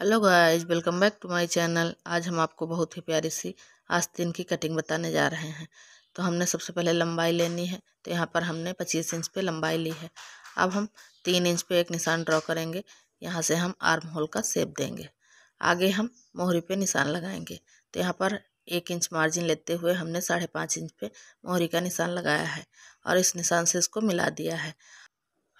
Hello guys, welcome back to my channel. आज हम आपको बहुत ही प्यारी सी आस्तीन की कटिंग बताने जा रहे हैं। तो हमने सबसे पहले लंबाई लेनी है तो यहाँ पर हमने पच्चीस इंच पे लंबाई ली है। अब हम तीन इंच पे एक निशान ड्रॉ करेंगे, यहाँ से हम आर्म होल का सेप देंगे। आगे हम मोहरी पे निशान लगाएँगे। तो यहाँ पर एक इंच मार्जिन लेते हुए हमने साढ़े पाँच इंच पे मोहरी का निशान लगाया है और इस निशान से इसको मिला दिया है।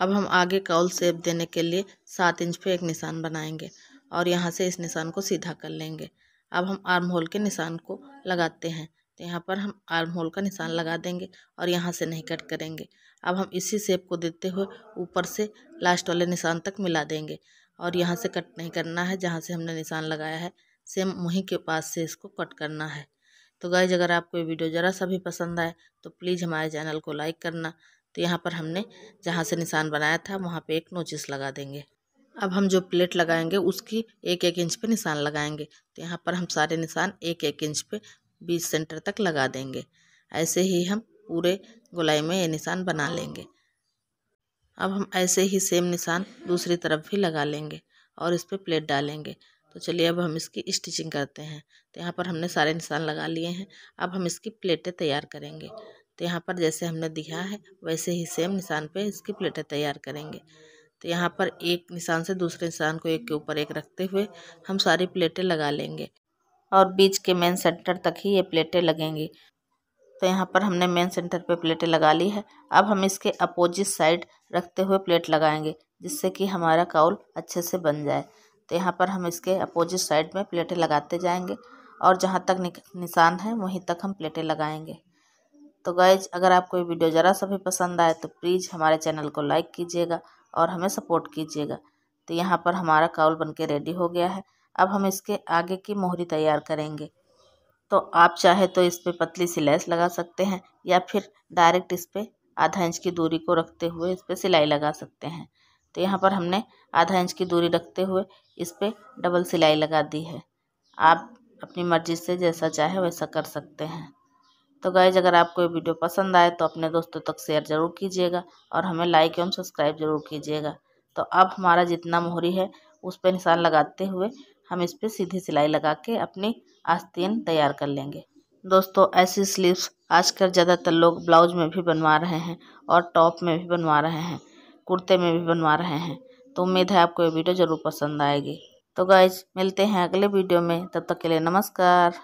अब हम आगे कौल सेप देने के लिए सात इंच पे एक निशान बनाएँगे। और यहाँ से इस निशान को सीधा कर लेंगे। अब हम आर्म होल के निशान को लगाते हैं। तो यहाँ पर हम आर्म होल का निशान लगा देंगे और यहाँ से नहीं कट करेंगे। अब हम इसी शेप को देते हुए ऊपर से लास्ट वाले निशान तक मिला देंगे। और यहाँ से कट नहीं करना है, जहाँ से हमने निशान लगाया है, सेम वहीं के पास से इसको कट करना है। तो गाइज़ अगर आपको ये वीडियो ज़रा सा भी पसंद आए तो प्लीज़ हमारे चैनल को लाइक करना। तो यहाँ पर हमने जहाँ से निशान बनाया था, वहाँ पे एक नोचिस लगा देंगे। अब हम जो प्लेट लगाएँगे, उसकी एक एक इंच पे निशान लगाएँगे। तो यहाँ पर हम सारे निशान एक एक इंच पे बीस सेंटर तक लगा देंगे। ऐसे ही हम पूरे गोलाई में ये निशान बना लेंगे। अब हम ऐसे ही सेम निशान दूसरी तरफ़ भी लगा लेंगे और इस पर प्लेट डालेंगे। तो चलिए अब हम इसकी स्टिचिंग करते हैं। तो यहाँ पर हमने सारे निशान लगा लिए हैं। अब हम इसकी प्लेटें तैयार करेंगे। तो यहाँ पर जैसे हमने दिया है, वैसे ही सेम निशान पे इसकी प्लेटें तैयार करेंगे। तो यहाँ पर एक निशान से दूसरे निशान को एक के ऊपर एक रखते हुए हम सारी प्लेटें लगा लेंगे। और बीच के मेन सेंटर तक ही ये प्लेटें लगेंगी। तो यहाँ पर हमने मेन सेंटर पे प्लेटें लगा ली है। अब हम इसके अपोजिट साइड रखते हुए प्लेट लगाएँगे, जिससे कि हमारा काउल अच्छे से बन जाए। तो यहाँ पर हम इसके अपोजिट साइड में प्लेटें लगाते जाएँगे और जहाँ तक निशान है, वहीं तक हम प्लेटें लगाएँगे। तो गाइज़ अगर आपको ये वीडियो ज़रा सा भी पसंद आए तो प्लीज़ हमारे चैनल को लाइक कीजिएगा। और हमें सपोर्ट कीजिएगा। तो यहाँ पर हमारा काउल बन के रेडी हो गया है। अब हम इसके आगे की मोहरी तैयार करेंगे। तो आप चाहे तो इस पर पतली सी लगा सकते हैं या फिर डायरेक्ट इस पर आधा इंच की दूरी को रखते हुए इस पर सिलाई लगा सकते हैं। तो यहाँ पर हमने आधा इंच की दूरी रखते हुए इस पर डबल सिलाई लगा दी है। आप अपनी मर्ज़ी से जैसा चाहे वैसा कर सकते हैं। तो गाइज़ अगर आपको ये वीडियो पसंद आए तो अपने दोस्तों तक शेयर ज़रूर कीजिएगा और हमें लाइक एवं सब्सक्राइब ज़रूर कीजिएगा। तो अब हमारा जितना मोहरी है, उस पर निशान लगाते हुए हम इस पर सीधी सिलाई लगा के अपनी आस्तीन तैयार कर लेंगे। दोस्तों, ऐसी स्लीव्स आजकल ज़्यादातर लोग ब्लाउज में भी बनवा रहे हैं और टॉप में भी बनवा रहे हैं, कुर्ते में भी बनवा रहे हैं। तो उम्मीद है आपको ये वीडियो ज़रूर पसंद आएगी। तो गाइज़ मिलते हैं अगले वीडियो में। तब तक के लिए नमस्कार।